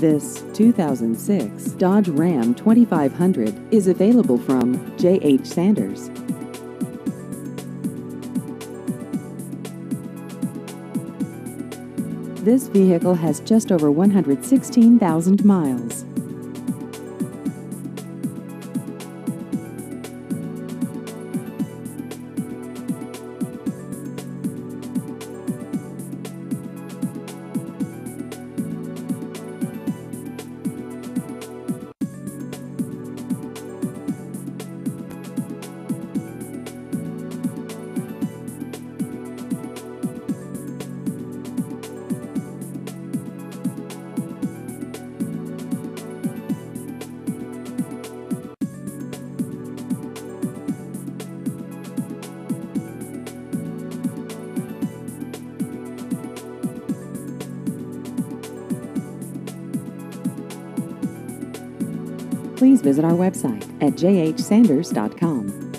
This 2006 Dodge Ram 2500 is available from J.H. Sanders. This vehicle has just over 116,000 miles. Please visit our website at jhsanders.com.